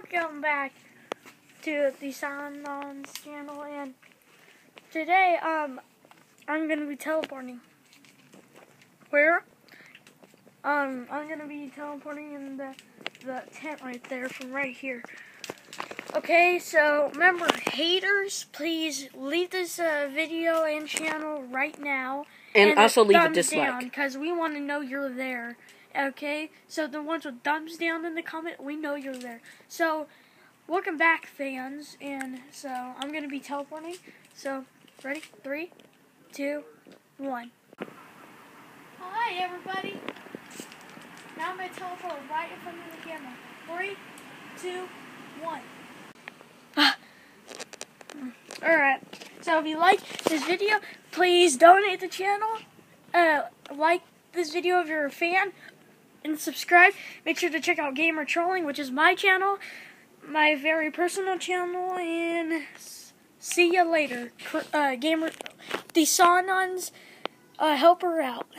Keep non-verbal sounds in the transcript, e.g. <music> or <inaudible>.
welcome back to the Sonons channel and today um I'm gonna be teleporting. Where? Um I'm gonna be teleporting in the the tent right there from right here. Okay, so remember haters, please leave this uh, video and channel right now. And also leave a dislike. Because we want to know you're there. Okay? So the ones with thumbs down in the comment, we know you're there. So, welcome back, fans. And so, I'm going to be teleporting. So, ready? Three, two, one. Hi, everybody. Now I'm going to teleport right in front of the camera. Three, two, one. Alright, so if you like this video, please donate the channel, uh, like this video if you're a fan, and subscribe. Make sure to check out Gamer Trolling, which is my channel, my very personal channel, and see you later. Uh, Gamer, the Sonons, uh, help her out. <laughs>